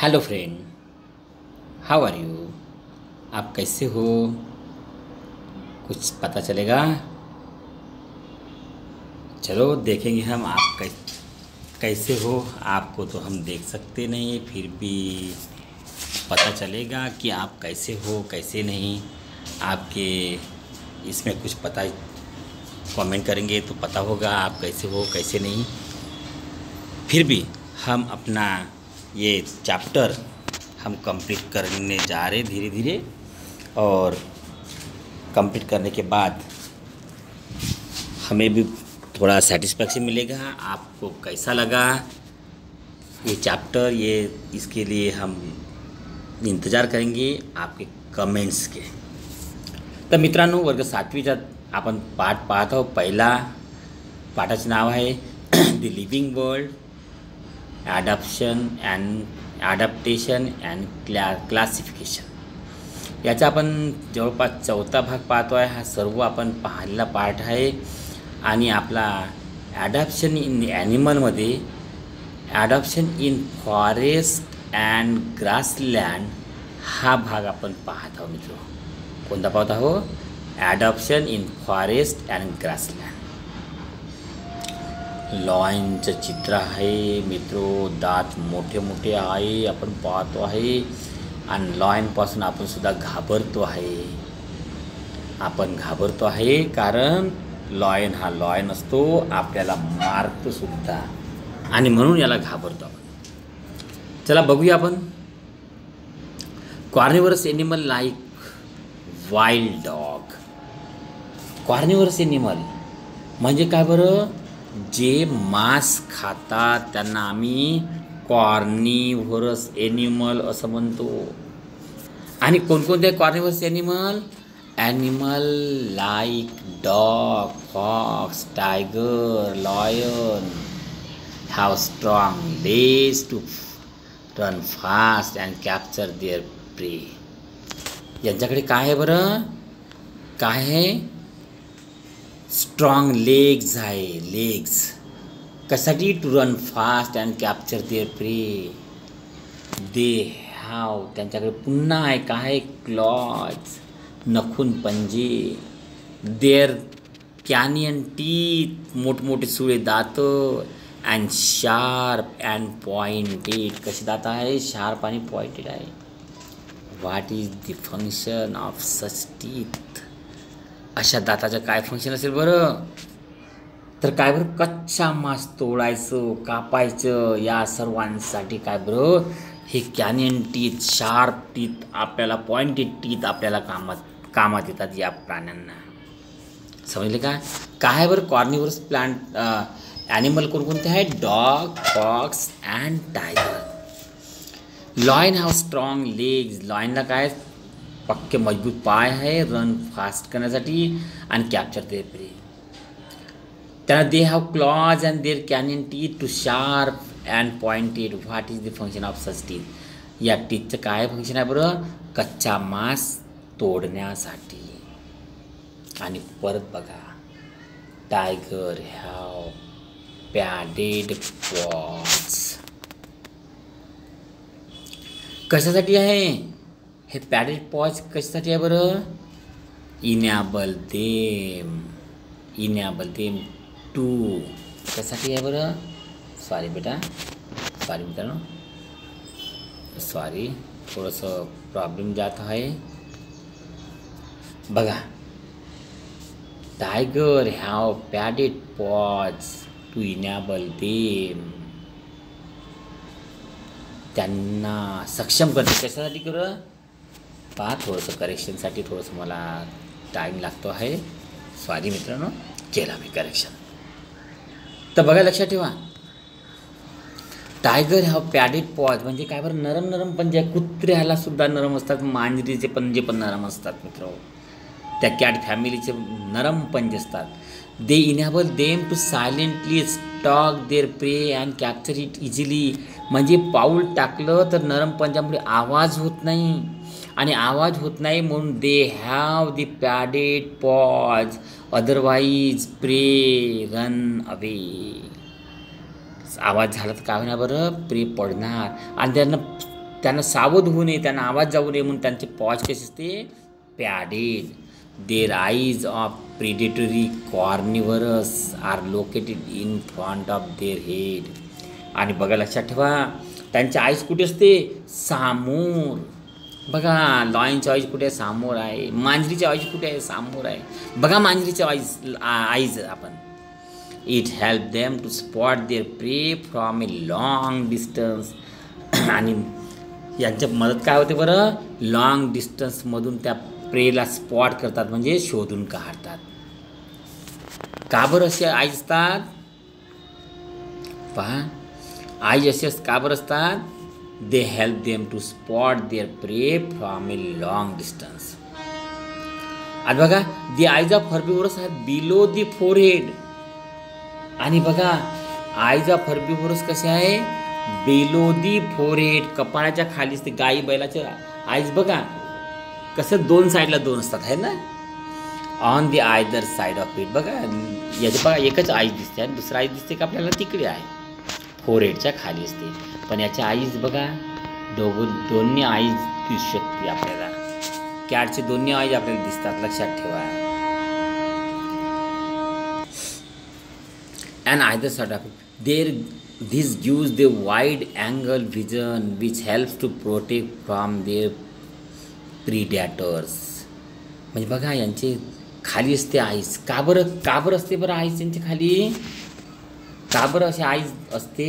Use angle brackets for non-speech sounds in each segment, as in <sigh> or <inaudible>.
Hello friend, how are you? आप कैसे हो? कुछ पता चलेगा? चलो देखेंगे हम आप कैसे हो। आपको तो हम देख सकते नहीं, फिर भी पता चलेगा कि आप कैसे हो, कैसे नहीं। आपके इसमें कुछ पता कमेंट करेंगे तो पता होगा आप कैसे हो, कैसे नहीं। फिर भी हम अपना ये चैप्टर हम कंप्लीट करने जा रहे धीरे धीरे और कंप्लीट करने के बाद हमें भी थोड़ा सेटिस्फेक्शन मिलेगा। आपको कैसा लगा ये चैप्टर ये इसके लिए हम इंतज़ार करेंगे आपके कमेंट्स के। तर मित्रांनो, वर्ग सातवीच्यात आपण पाठ पाहत आहोत पहिला पाठाचं नाव आहे the living world adaption and adaptation and क्लॅ classification याचा आपण जवळपास चौथा भाग पाहतो आहे. हा सर्व आपण पाहिलेला पार्ट आहे. आणि आपला adaption in ॲनिमलमध्ये adoption in forest and grassland हा भाग आपण पाहत आहोत मित्र कोणता पाहत आहो adoption in forest and grassland लॉयनचं चित्र आहे. मित्रो दात मोठे मोठे आहे. आपण पाहतो आहे. आणि लॉयनपासून आपण सुद्धा घाबरतो आहे. आपण घाबरतो आहे कारण लॉयन हा लॉयन असतो. आपल्याला मारतो सुद्धा. आणि म्हणून याला घाबरतो आपण. चला बघूया आपण. Carnivorous animal like wild dog carnivorous animal म्हणजे काय बरं? जे मांस खातात त्यांना आम्ही कॉर्निव्हरस एनिमल असं म्हणतो. आणि कोणकोणते carnivorous animal animal like dog fox tiger lion have strong legs to run fast and capture their prey यांच्याकडे काय आहे बरं? काय आहे? स्ट्रॉंग लेग्स आहे लेग्स कशासाठी to run fast and capture their prey they have त्यांच्याकडे पुन्हा आहे काय क्लॉज नखून पंजे. देअर कॅनियन टीथ मोठमोठे सुळे दात अँड शार्प अँड पॉइंटेड कसे दात आहे? शार्प आणि पॉइंटेड आहे. What is the function of such teeth अशा दाताचं काय फंक्शन असेल बरं? तर काय बरं? कच्चा मांस तोडायचं कापायचं या सर्वांसाठी काय बरं? हे कॅनियन टीथ शार्प टीथ आपल्याला पॉइंटेड टीथ आपल्याला कामात कामात येतात या प्राण्यांना. समजले का? काय बरं कॉर्निवर्स प्लांट ॲनिमल कोणकोणते आहेत? Dog fox and tiger lion have strong legs लॉयनला काय? पक्के मजबूत पाय आहे रन फास्ट करण्यासाठी आणि कॅप्चर दे प्रे त्यांना they have claws and their canine teeth too sharp and pointed what is the function of such teeth या टीथचं काय फंक्शन आहे बरं? कच्चा मांस तोडण्यासाठी. आणि परत बघा टायगर हॅव पॅडेड पॉज कशासाठी आहे? हे पॅडेड पॉज कशासाठी आहे बरं? Enable them. Enable them to. कशासाठी आहे बरं? सॉरी बेटा. सॉरी मित्रांनो. सॉरी थोडंसं प्रॉब्लेम जात आहे. बघा. Tiger have padded paws to enable them त्यांना सक्षम करते. कशासाठी कर पहा थोडंसं करेक्शनसाठी थोडंसं मला टाईम लागतो आहे. स्वादी मित्रांनो केला मी करेक्शन तर बघा लक्षात ठेवा. टायगर हा पॅडेड पॉज म्हणजे काय बरं? नरम नरम पंजे कुत्र्याला सुद्धा नरम असतात मांजरीचे पंजे पण नरम असतात मित्र. त्या कॅट फॅमिलीचे नरम पंजे असतात. They enable them to silently stalk their prey and capture it easily म्हणजे पाऊल टाकलं तर नरम पंजामुळे आवाज होत नाही. आणि आवाज होत नाही म्हणून they have the padded paws otherwise prey run away आवाज झाला तर काय होणार बरं? प्रे पडणार. आणि त्यांना त्यांना सावध होऊ नये त्यांना आवाज जाऊ नये म्हणून त्यांचे पॉज कसे असते? Padded their eyes of predatory carnivorous are located in front of their head आणि बघा लक्षात ठेवा त्यांचे आईज कुठे असते? सामोर. बघा लॉयनची आईज कुठे आहे सामोर आहे? मांजरीची आईज कुठे आहे? सामोर आहे. बघा मांजरीच्या आईज आईज आपण. It help them to spot their prey from a long distance आणि यांच्या मदत काय होते बरं? लॉंग डिस्टन्समधून त्या प्रेला स्पॉट करतात म्हणजे शोधून काढतात. का बरं असे आईज असतात? पहा. आईज असे का बरं असतात? They help them to spot their prey from a long distance आणि बघा दी आईज ऑफ हर्बिवोरस आहे बिलो दी फोरहेड आणि बघा आईज ऑफ हर्बिवोरस कसे आहे? बिलो दी फोरहेड कपाळाच्या खालीच ते गाई बैलाच्या आईज बघा. कसं दोन साईडला दोन असतात आहे ना? On the either side of it बघा याचे बघा एकच आईज दिसते आणि दुसरा आईज दिसते का आपल्याला तिकडे आहे. फोरहेडच्या खाली असते. पण याच्या आईज बघा दोघ दोन्ही आईज दिसू शकते आपल्याला. कॅटचे दोन्ही आईज आपल्याला दिसतात लक्षात ठेवा. And either sort of their this gives they wide angle vision which helps to protect from their predators म्हणजे बघा यांचे खाली असते आईस का बरं का बरं असते बरं आईस यांच्या खाली? का बरं असे आई असते?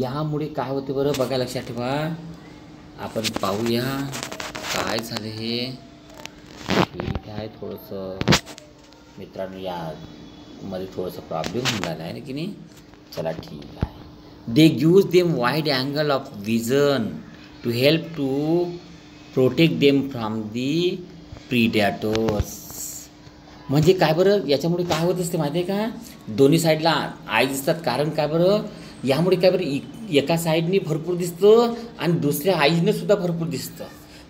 यामुळे काय होते बरं? बघा लक्षात ठेवा. आपण पाहूया. काय झालं हे? ठीक आहे थोडंसं मित्रांनो या मध्ये थोडंसं प्रॉब्लेम होऊन झाला आहे ना की नाही? चला ठीक आहे. They use them wide angle of vision to help to protect them from the predators म्हणजे काय बरं? याच्यामुळे काय होत असते माहिती आहे का? दोन्ही साईडला आई दिसतात. कारण काय बरं? यामुळे काय बरं? इ- एका साईडने भरपूर दिसतं आणि दुसऱ्या आईने सुद्धा भरपूर दिसतं.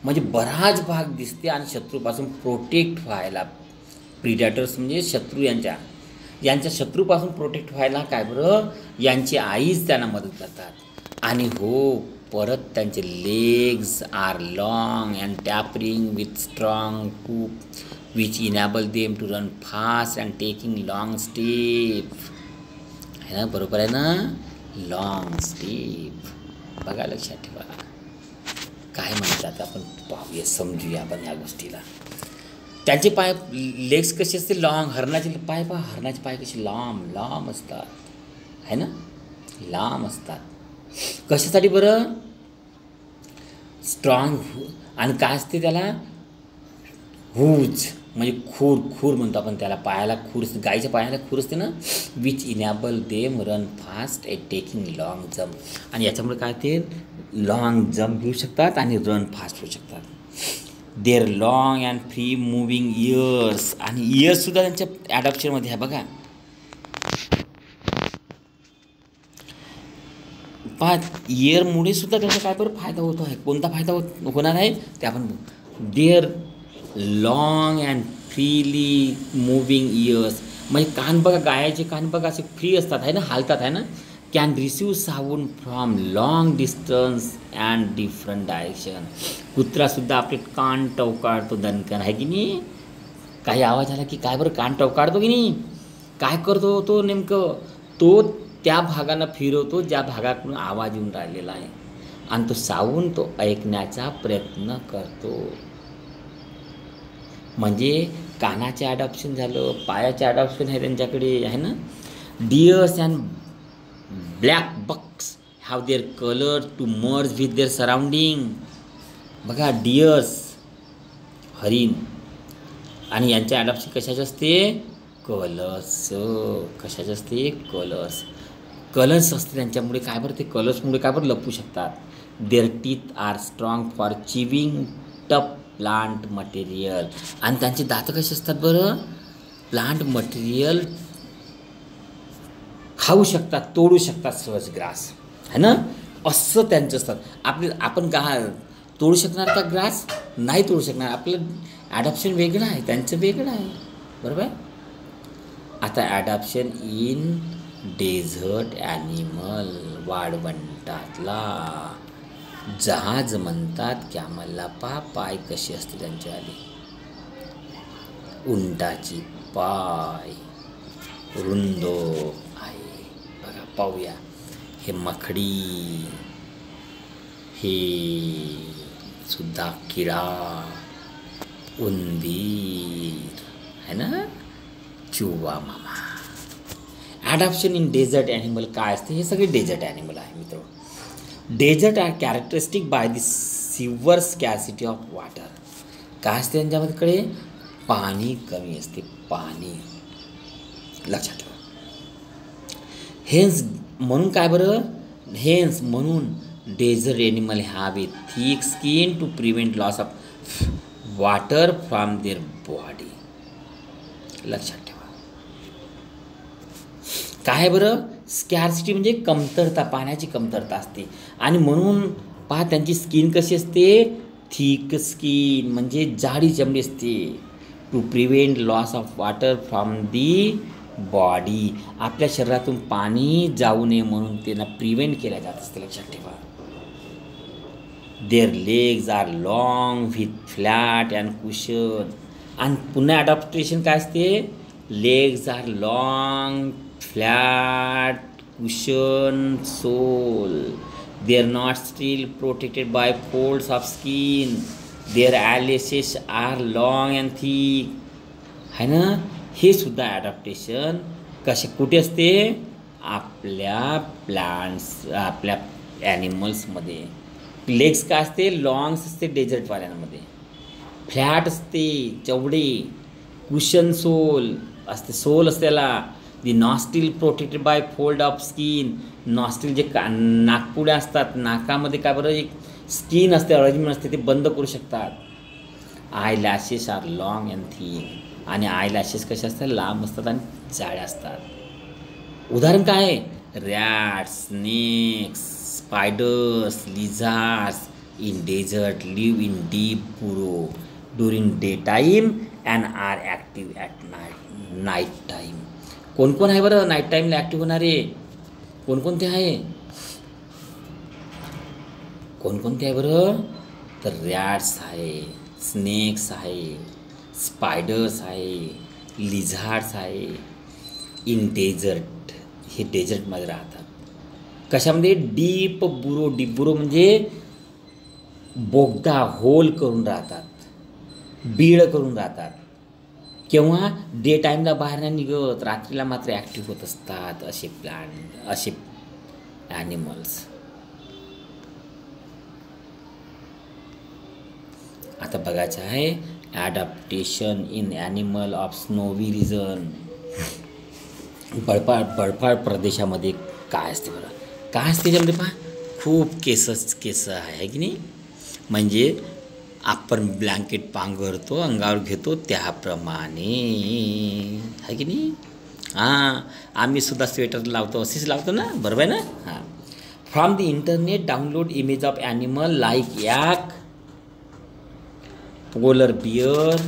म्हणजे बराच भाग दिसते आणि शत्रूपासून प्रोटेक्ट व्हायला. प्रिडॅटर्स म्हणजे शत्रू यांच्या. यांच्या शत्रूपासून प्रोटेक्ट व्हायला काय बरं? यांची आईच त्यांना मदत करतात. आणि हो परत त्यांचे legs are long and tapering with strong hoof which enable them to run fast and taking long step आहे ना? बरोबर आहे ना? लॉंग स्टेप बघा लक्षात ठेवा. काय म्हणतात आपण? पाहूया समजूया आपण या गोष्टीला. त्यांचे पाय लेग्स कसे असते लॉंग हरणाचे पाय पहा. हरणाचे पाय कसे? लांब लांब असतात. आहे ना? लांब असतात. कशासाठी बरं? स्ट्रॉंग आणि काय असते त्याला? हूज म्हणजे खूर खूर म्हणतो आपण त्याला. पायाला खूर असते. गाईच्या पायाला खूर असते ना? Which enable them run fast a taking long jump आणि याच्यामुळे काय ते? लाँग जम्प घेऊ शकतात आणि रन फास्ट होऊ शकतात. Their long and free moving ears आणि इयर्ससुद्धा त्यांच्या ॲडॉप्शनमध्ये आहे बघा. पहा इयरमुळे सुद्धा त्याचा काय बरं फायदा होतो आहे? कोणता फायदा होत होणार आहे? ते आपण their long and freely moving ears म्हणजे कान बघा गायाचे कान बघा असे फ्री असतात आहे ना? हालतात आहे ना? Can receive sound from long distance and different direction कुत्रासुद्धा आपले कान टवकाळतो दणकन आहे की नाही? काही आवाज आला की काय बरं? कान टवकाळतो की नाही? काय करतो तो नेमकं? तो त्या भागाला फिरवतो ज्या भागाकडून आवाज येऊन राहिलेला आहे. आणि तो सावून तो ऐकण्याचा प्रयत्न करतो. म्हणजे कानाचे अडॉप्शन झालं पायाचे अडॉप्शन आहे त्यांच्याकडे आहे ना? Deers and black bucks have their colour to merge with their surrounding बघा डिअर्स हरिण. आणि यांचे अडॉप्शन कशाचे असते? कलर्स कशाचे असते? कलर्स कलर्स असते त्यांच्यामुळे. काय बरं ते कलर्समुळे काय बरं? लपू शकतात. Their teeth are strong for chewing up plant material आणि त्यांचे दात कसे असतात बरं? प्लांट मटेरियल खाऊ शकतात तोडू शकतात सहज ग्रास. है ना? असं त्यांचं असतात. आपले आपण गा तोडू शकणार का ग्रास? नाही तोडू शकणार. आपलं ॲडॉप्शन वेगळं आहे त्यांचं वेगळं आहे. बरोबर? आता ॲडॉप्शन इन डेझर्ट ॲनिमल वाळवंटातला जहाज म्हणतात कॅमलला पा पाय कशी असते त्यांच्या आली उंटाची पाय रुंदो आहे. बघा पाहूया. हे मखडी. हे सुद्धा किडा. उंदीर. है ना? चुवा मामा. ॲडॉप्शन इन डेझर्ट ॲनिमल काय असते? हे सगळे डेझर्ट ॲनिमल आहे मित्र. Desert are characteristic by the severe scarcity of water काय असते त्यांच्याकडे पाणी कमी असते पाणी लक्षात ठेवा हेन्स म्हणून काय बरं? हेन्स म्हणून desert animal have a thick skin to prevent loss of water from their body लक्षात ठेवा। काय बरं? स्कॅर्सिटी म्हणजे कमतरता पाण्याची कमतरता असते. आणि म्हणून पहा त्यांची स्किन कशी असते? थिक स्किन म्हणजे जाडी चमडी असते. To prevent loss of water from the body आपल्या शरीरातून पाणी जाऊ नये म्हणून त्यांना प्रिव्हेंट केल्या जात असते. लक्षात ठेवा. Their legs are long with flat and cushion आणि पुन्हा ॲडॉप्टेशन काय असते? Legs are long flat cushion sole. They are not still protected by folds of skin. Their eyelashes are long and thick. है ना? हे सुद्धा ॲडॅप्टेशन कसे कुठे असते? आपल्या प्लांट्स आपल्या ॲनिमल्समध्ये लेग्स काय असते? लॉंग्स असते डेझर्टवाल्यांमध्ये फ्लॅट असते चवडे कुशन सोल असते सोल असते त्याला the nostril protected by fold of skin nostril जे का नागपुड्या असतात नाकामध्ये काय बरं एक स्किन असते अरेंजमेंट असते ते बंद करू शकतात. Eyelashes are long and thin आणि आय लॅशेस कसे असतात? लांब असतात आणि जाड्या असतात. उदाहरण काय आहे? Rat snakes spiders lizards in desert live in deep burrows during day time and are active at night night time कोण कोण आहे बरं नाईट टाईमला ॲक्टिव्ह होणारे? कोणकोणते आहे? कोणकोणते आहे बरं? तर रॅट्स आहे स्नेक्स आहे स्पायडर्स आहे लिझार्ड्स आहे. इन डेझर्ट हे डेझर्टमध्ये राहतात. कशामध्ये? डीप बुरो डीप बुरो म्हणजे बोगदा होल करून राहतात. बीळ करून राहतात. केव्हा डे टाईमला बाहेर नाही निघत रात्रीला मात्र ॲक्टिव्ह होत असतात असे प्लांट असे ॲनिमल्स आता बघायचं आहे adaptation in animal of snowy region बळफाळ बळफाळ प्रदेशामध्ये काय असते बरं? काय असते त्याच्यामध्ये पहा? खूप केसच केस आहे की नाही? म्हणजे आपण ब्लँकेट पांघरतो अंगावर घेतो त्याप्रमाणे. आहे की नाही? हां आम्ही सुद्धा स्वेटर लावतो असेच लावतो ना? बरोबर आहे ना? हां. From the internet download image of animal like yak polar bear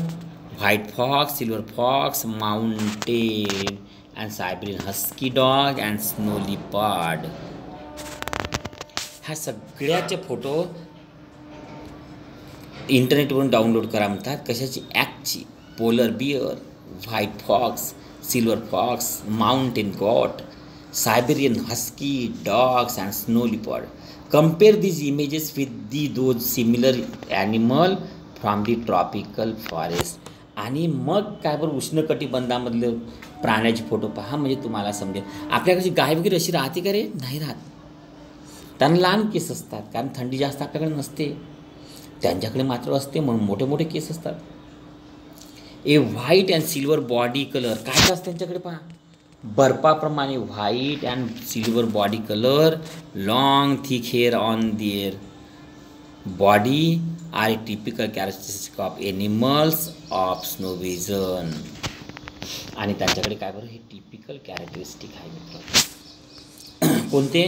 white fox silver fox mountain and Siberian husky dog and snow leopard ह्या सगळ्याचे फोटो इंटरनेटवरून डाउनलोड करा म्हणतात. कशाची? ॲक्टची polar bear white fox silver fox mountain goat Siberian husky dogs and snow leopard compare these images with the those similar animal from the tropical forest आणि मग काय बरं उष्णकटिबंधामधलं प्राण्याचे फोटो पहा म्हणजे तुम्हाला समजेल. आपल्याकडची गाय वगैरे अशी राहते का रे? नाही राहत. त्यांना लहान केस असतात कारण थंडी जास्त आपल्याकडे नसते. त्यांच्याकडे मात्र असते म्हणून मोठे मोठे केस असतात. A white and silver body colour काय असतं त्यांच्याकडे पहा. बर्फाप्रमाणे white and silver body colour long thick hair on their body are a typical characteristic of animals of snow vision आणि त्यांच्याकडे काय बरं? हे टिपिकल कॅरेक्टरिस्टिक आहे मित्र. कोणते?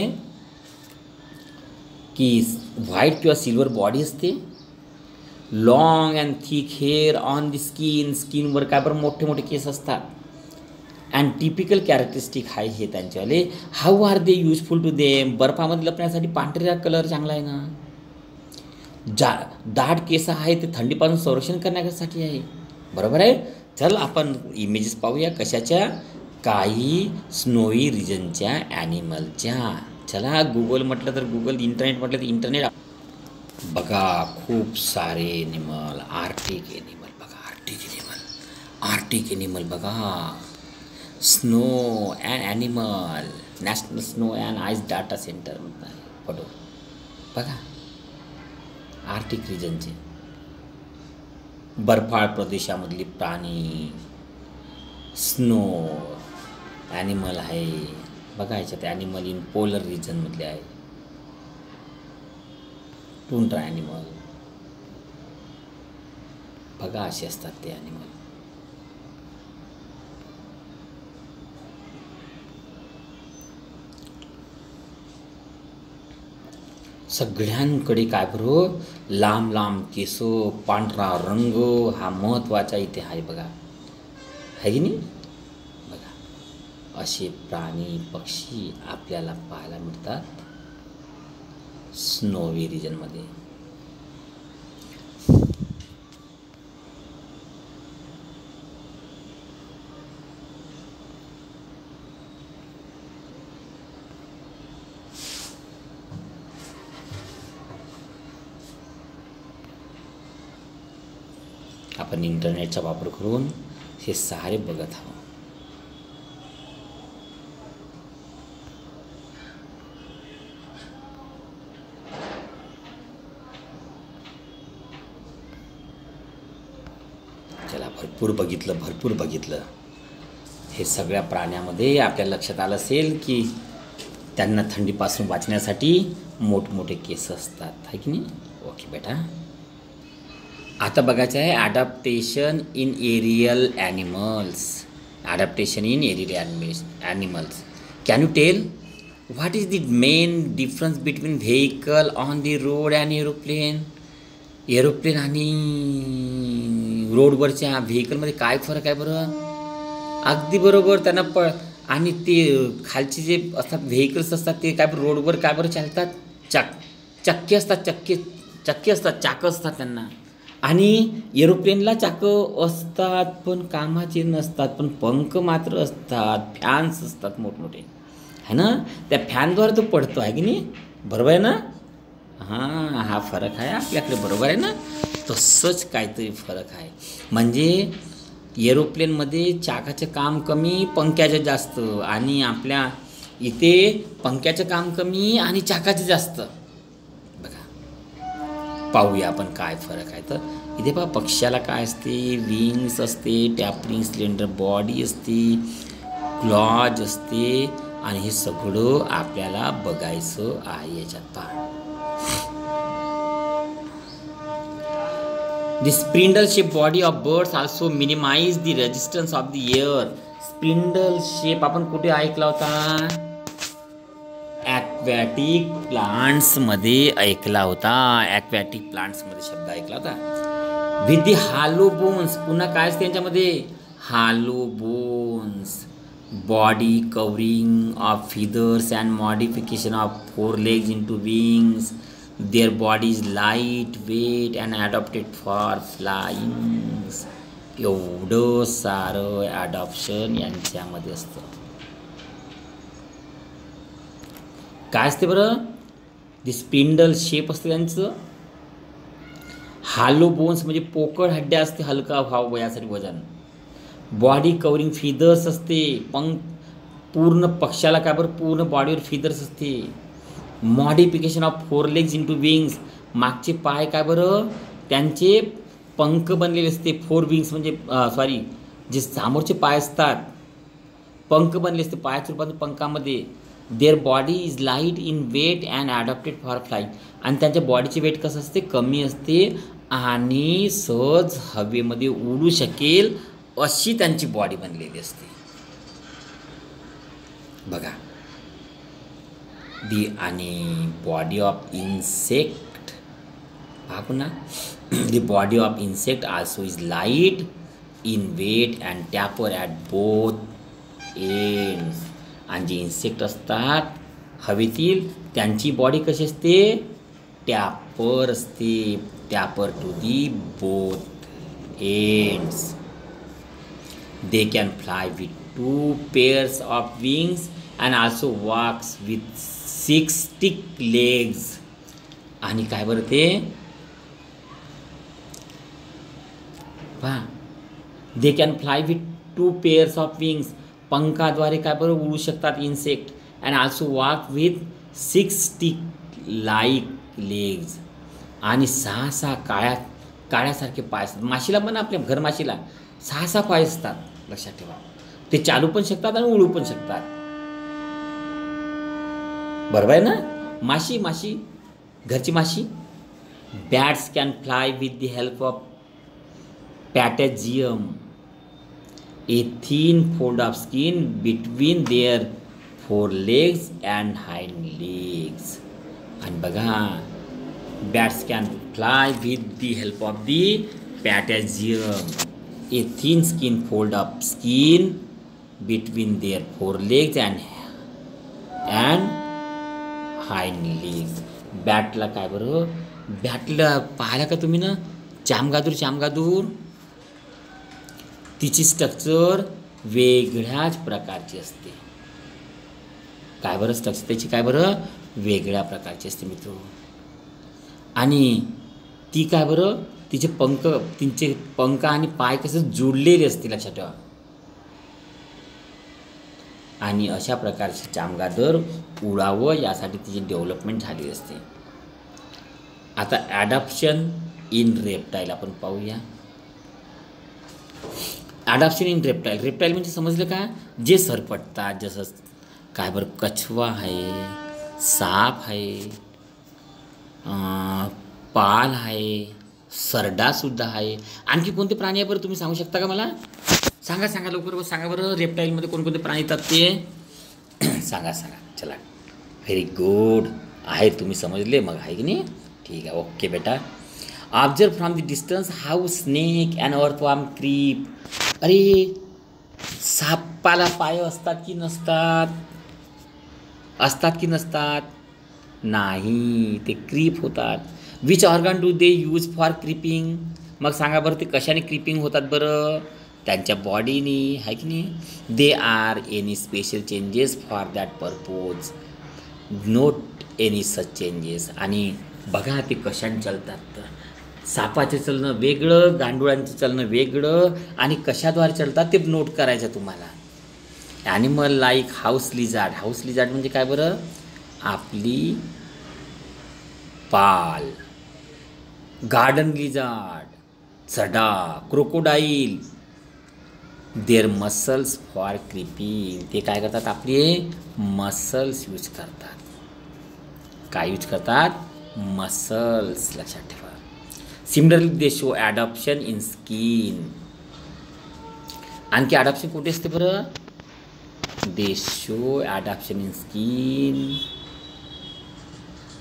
की व्हाईट किंवा सिल्वर बॉडी असते. Long and thick hair on the skin स्किनवर काय बरं मोठे मोठे केस असतात. अँड टिपिकल कॅरेक्टरिस्टिक आहे हे त्यांच्यावाले. How are they useful to they बर्फामध्ये लपण्यासाठी पांढऱ्या कलर चांगला आहे ना? जा दाट केस आहे ते थंडीपासून संरक्षण करण्यासाठी आहे. बरोबर आहे? चल आपण इमेजेस पाहूया कशाच्या? काही स्नोई रिजनच्या ॲनिमलच्या चला गुगल म्हटलं तर गुगल इंटरनेट म्हटलं तर इंटरनेट बघा खूप सारे एनिमल आर्टिक एनिमल बघा आर्टिक एनिमल आर्टिक एनिमल बघा. Snow and animal national snow and ice data centre म्हणतात आहे फोटो बघा आर्टिक रिजनचे बर्फाळ प्रदेशामधली प्राणी स्नो ॲनिमल आहे. बघा याच्यात ॲनिमल इन पोलर रिजनमधले आहे. टुंड्रा ॲनिमल बघा असे असतात ते ॲनिमल सगळ्यांकडे काय बरो लांब लांब केस पांढरा रंग हा महत्त्वाचा इथे आहे बघा. है की नाही? बघा. असे प्राणी पक्षी आपल्याला पाहायला मिळतात. स्नोवी रिजनमध्ये आपण इंटरनेटचा वापर करून हे सारे बघत आहोत चला भरपूर बघितलं भरपूर बघितलं. हे सगळ्या प्राण्यामध्ये आपल्या लक्षात आलं असेल की त्यांना थंडीपासून वाचण्यासाठी मोठमोठे केस असतात. आहे की नाही? ओके बेटा. आता बघायचं आहे adaptation in aerial animals adaptation in aerial anime animals can you tell what is the main difference between vehicle on the road and aeroplane aeroplane आणि रोडवरच्या व्हेकलमध्ये काय फरक आहे बरं? अगदी बरोबर त्यांना प आणि ते खालचे जे असतात व्हेकल्स असतात ते काय बरं रोडवर काय बरं चालतात? चाक चक्के असतात चक्के चक्के असतात चाकं असतात त्यांना. आणि एरोप्लेनला चाकं असतात पण कामाचे नसतात पण पंख मात्र असतात फॅन्स असतात मोठमोठे. है ना? त्या फॅनद्वारे तो पडतो आहे की नाही? बरोबर आहे ना? हां हा फरक आहे आपल्याकडे बरोबर आहे ना? तसंच काहीतरी फरक आहे. म्हणजे एरोप्लेनमध्ये चाकाचं काम कमी पंख्याचं जास्त आणि आपल्या इथे पंख्याचं काम कमी आणि चाकाचं जास्त. बघा. पाहूया आपण काय फरक आहे. तर इथे पहा पक्ष्याला काय असते? विंग्स असते टॅपरिंग सिलेंडर बॉडी असते क्लॉज असते आणि हे सगळं आपल्याला बघायचं आहे याच्यात पहा. The spindle shaped body of birds also minimize the resistance of the air. Spindle shape आपण कुठे ऐकला होता? ॲक्वॅटिक प्लांट्समध्ये ऐकला होता. ॲक्वॅटिक प्लांट्समध्ये शब्द ऐकला होता. विथ दी हालो बोन्स पुन्हा काय असते त्यांच्यामध्ये hollow bones body covering of feathers and modification of fore legs into wings their body is light weight and adapted for flying. एवढं सारं ॲडॉप्शन यांच्यामध्ये असतं. काय असते बरं? दि स्पिंडल शेप असते त्यांचं. हालो बोन्स म्हणजे पोकळ हड्ड्या असते हलका भाव यासाठी वजन. बॉडी कवरिंग फिदर्स असते. पंख पूर्ण पक्षाला काय बरं? पूर्ण बॉडीवर फिदर्स असते. Modification of fore legs into wings मागचे पाय काय बरं? त्यांचे पंख बनलेले असते फोर विंग्स म्हणजे सॉरी जे समोरचे पाय असतात पंख बनले असते पायाच्या रूपात पंखामध्ये. Their body is light in weight and adopted for flying आणि त्यांच्या बॉडीचे वेट कसं असते? कमी असते आणि सहज हवेमध्ये उडू शकेल अशी त्यांची बॉडी बनलेली असते. बघा. दी आणि बॉडी ऑफ इन्सेक्ट पहा ना the body of insect also is light in weight and taper at both ends आणि जे इन्सेक्ट असतात हवेतील त्यांची बॉडी कशी असते टॅपर असते taper to the both ends they can fly with two pairs of wings and also walks with six stick legs आणि काय बरं ते? पहा. They can fly with two pairs of wings पंखाद्वारे काय बरं उडू शकतात insect and also walk with six stick like legs आणि सहा सहा काळ्या काळ्यासारखे पाय असतात. माशीला पण आपल्या घरमाशीला सहा सहा पाय असतात. लक्षात ठेवा. ते चालू पण शकतात आणि उडू पण शकतात. बरोबर आहे ना? माशी माशी घरची माशी. Bats can fly with the help of patagium a thin fold of skin between their fore legs and hind legs आणि बघा bats can fly with the help of the patagium a thin skin fold of skin between their fore legs and and high legs बॅटला काय बरं? बॅटला पाहिला का तुम्ही ना? चामगादूर चामगादूर. तिची स्ट्रक्चर वेगळ्याच प्रकारची असते. काय बरं? स्ट्रक्चर त्याची काय बरं? वेगळ्या प्रकारची असते मित्र. आणि ती काय बरं? तिचे पंख तिचे पंख आणि पाय कसं जोडलेले असते लक्षात ठेवा. आणि अशा प्रकारचे चामगादर उडावं यासाठी तिची डेव्हलपमेंट झाली असते. आता ॲडॉप्शन इन रेप्टाईल आपण पाहूया. ॲडॉप्शन इन रेप्टाईल रेप्टाईल म्हणजे समजलं का? जे सरपटतात जसं काय बरं कछवा आहे साप आहे पाल आहे सरडासुद्धा आहे. आणखी कोणते प्राणी आहे बरं तुम्ही सांगू शकता का मला? सांगा सांगा लवकर सांगा बरं रेप्टाईलमध्ये कोणकोणते प्राणी येतात ते? <clears throat> सांगा सांगा चला. व्हेरी गुड आहे तुम्ही समजले मग आहे की नाही? ठीक आहे ओके बेटा. Observe from the distance how snake and earthworm creep अरे सापाला पाय असतात की नसतात? असतात की नसतात? नाही ते क्रीप होतात. Which organ do they use for creeping मग सांगा बरं ते कशाने क्रिपिंग होतात बरं? त्यांच्या बॉडीनी आहे की नाही? They are any special changes for that purpose not any such changes आणि बघा ते कशाने चालतात तर. सापाचे चलणं वेगळं गांडुळांचं चलणं वेगळं आणि कशाद्वारे चलतात ते नोट करायचं तुम्हाला. Animal like house lizard house lizard म्हणजे काय बरं? आपली पाल. Garden lizard चडा crocodile their muscles for creeping. ते काय करतात आपले? मसल्स यूज करतात. काय यूज करतात? मसल्स. लक्षात ठेवा. Similarly they show adoption in skin. आणखी ॲडॉप्शन कुठे असते बरं? They show adoption in skin.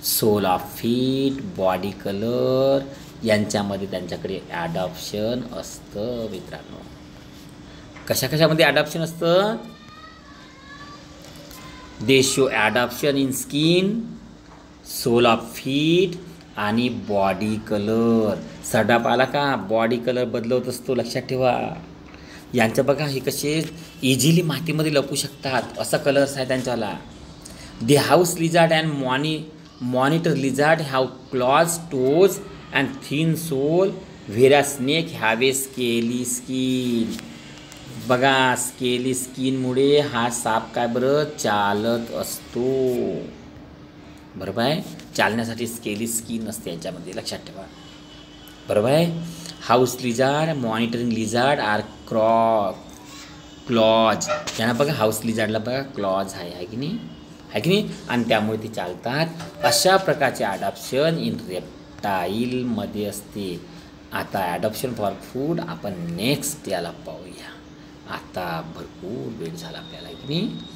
Sole of feet body colour. यांच्यामध्ये त्यांच्याकडे ॲडॉप्शन असतं मित्रांनो. कशा कशामध्ये ॲडॉप्शन असतं? They show adoption in skin sole of feet आणि बॉडी कलर सडाप आला का? बॉडी कलर बदलवत असतो लक्षात ठेवा. यांचं बघा हे कसे इझिली मातीमध्ये लपू शकतात. असा कलर्स आहे त्यांच्याला. They house lizard and mon monitor lizard have claws toes and thin sole whereas snake have a scaly skin बघा स्केली स्किनमुळे हा साप काय बरं चालत असतो. बरोबर आहे? चालण्यासाठी स्केली स्किन असते याच्यामध्ये लक्षात ठेवा. बरोबर आहे? House lizard monitoring lizard are क्रॉ claws यांना बघा हाऊस लिझार्डला बघा क्लॉज आहे आहे की नाही? आहे की नाही? आणि त्यामुळे ते चालतात. अशा प्रकारचे ॲडॉप्शन इन रेप्टाईलमध्ये असते. आता ॲडॉप्शन फॉर फूड आपण नेक्स्ट याला पाहूया. आता भरपूर वेळ झाला आपल्याला की नाही ठीक आहे